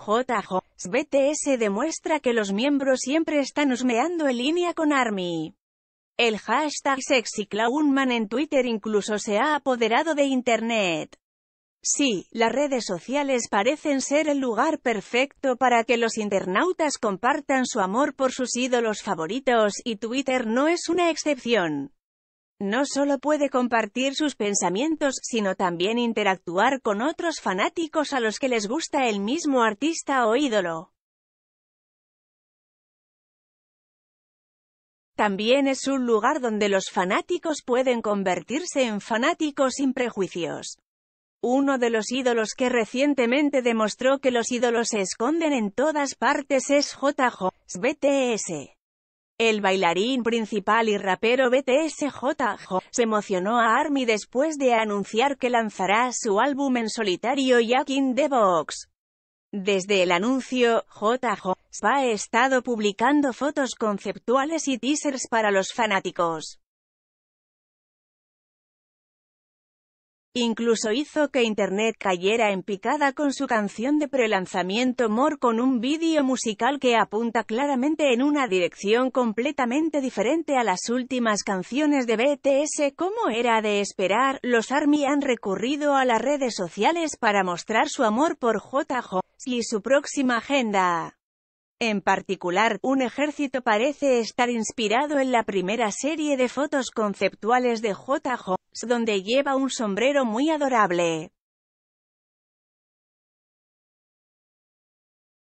JJ. BTS demuestra que los miembros siempre están husmeando en línea con ARMY. El hashtag SexyClownman en Twitter incluso se ha apoderado de Internet. Sí, las redes sociales parecen ser el lugar perfecto para que los internautas compartan su amor por sus ídolos favoritos, y Twitter no es una excepción. No solo puede compartir sus pensamientos, sino también interactuar con otros fanáticos a los que les gusta el mismo artista o ídolo. También es un lugar donde los fanáticos pueden convertirse en fanáticos sin prejuicios. Uno de los ídolos que recientemente demostró que los ídolos se esconden en todas partes es JJ, BTS. El bailarín principal y rapero BTS JJ se emocionó a ARMY después de anunciar que lanzará su álbum en solitario Jack in the Box. Desde el anuncio, JJ ha estado publicando fotos conceptuales y teasers para los fanáticos. Incluso hizo que Internet cayera en picada con su canción de prelanzamiento More con un vídeo musical que apunta claramente en una dirección completamente diferente a las últimas canciones de BTS. Como era de esperar, los ARMY han recurrido a las redes sociales para mostrar su amor por JJ y su próxima agenda. En particular, un ejército parece estar inspirado en la primera serie de fotos conceptuales de JJ, donde lleva un sombrero muy adorable.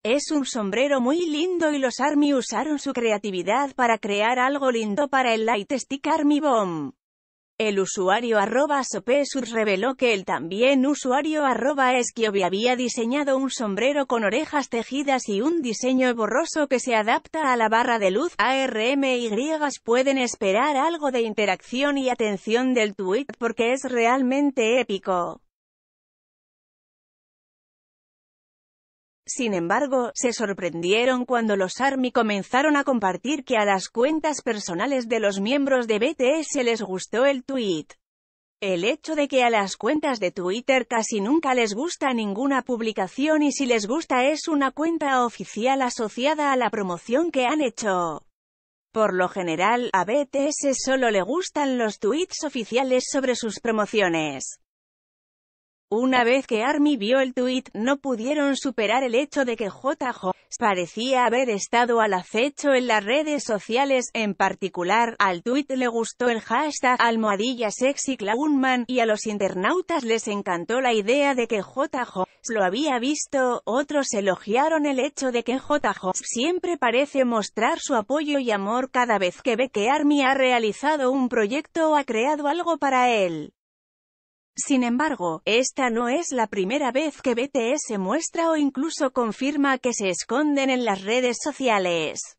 Es un sombrero muy lindo y los ARMY usaron su creatividad para crear algo lindo para el Lightstick ARMY Bomb. El usuario arroba Sopesur reveló que el también usuario arroba Esquiobi había diseñado un sombrero con orejas tejidas y un diseño borroso que se adapta a la barra de luz. ARMY pueden esperar algo de interacción y atención del tweet porque es realmente épico. Sin embargo, se sorprendieron cuando los ARMY comenzaron a compartir que a las cuentas personales de los miembros de BTS les gustó el tweet. El hecho de que a las cuentas de Twitter casi nunca les gusta ninguna publicación y si les gusta es una cuenta oficial asociada a la promoción que han hecho. Por lo general, a BTS solo le gustan los tweets oficiales sobre sus promociones. Una vez que ARMY vio el tuit, no pudieron superar el hecho de que JJ parecía haber estado al acecho en las redes sociales, en particular, al tuit le gustó el hashtag almohadilla sexy y a los internautas les encantó la idea de que JJ lo había visto, otros elogiaron el hecho de que JJ siempre parece mostrar su apoyo y amor cada vez que ve que ARMY ha realizado un proyecto o ha creado algo para él. Sin embargo, esta no es la primera vez que BTS muestra o incluso confirma que se esconden en las redes sociales.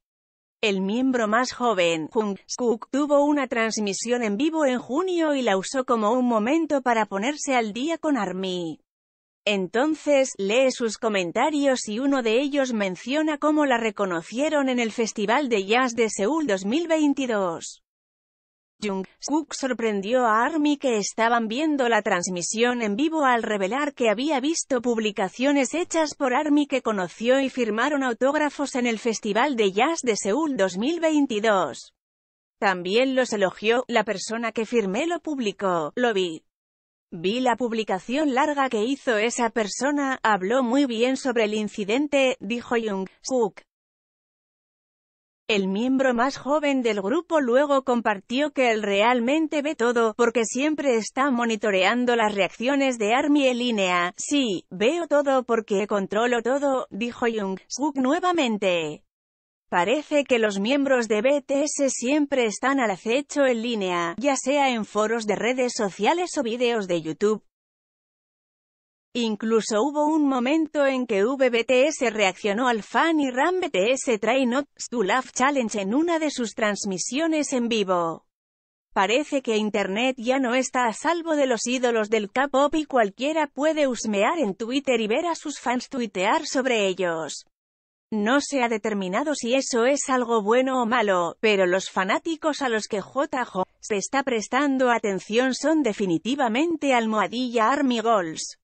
El miembro más joven, Jungkook, tuvo una transmisión en vivo en junio y la usó como un momento para ponerse al día con ARMY. Entonces, lee sus comentarios y uno de ellos menciona cómo la reconocieron en el Festival de Jazz de Seúl 2022. Jungkook sorprendió a ARMY que estaban viendo la transmisión en vivo al revelar que había visto publicaciones hechas por ARMY que conoció y firmaron autógrafos en el Festival de Jazz de Seúl 2022. También los elogió, la persona que firmé lo publicó, lo vi. Vi la publicación larga que hizo esa persona, habló muy bien sobre el incidente, dijo Jungkook. El miembro más joven del grupo luego compartió que él realmente ve todo, porque siempre está monitoreando las reacciones de ARMY en línea. Sí, veo todo porque controlo todo, dijo Jung-suk nuevamente. Parece que los miembros de BTS siempre están al acecho en línea, ya sea en foros de redes sociales o vídeos de YouTube. Incluso hubo un momento en que VBTS reaccionó al fan y Ram BTS Try Not to Laugh Challenge en una de sus transmisiones en vivo. Parece que Internet ya no está a salvo de los ídolos del K-pop y cualquiera puede husmear en Twitter y ver a sus fans tuitear sobre ellos. No se ha determinado si eso es algo bueno o malo, pero los fanáticos a los que JJ se está prestando atención son definitivamente almohadilla Army Goals.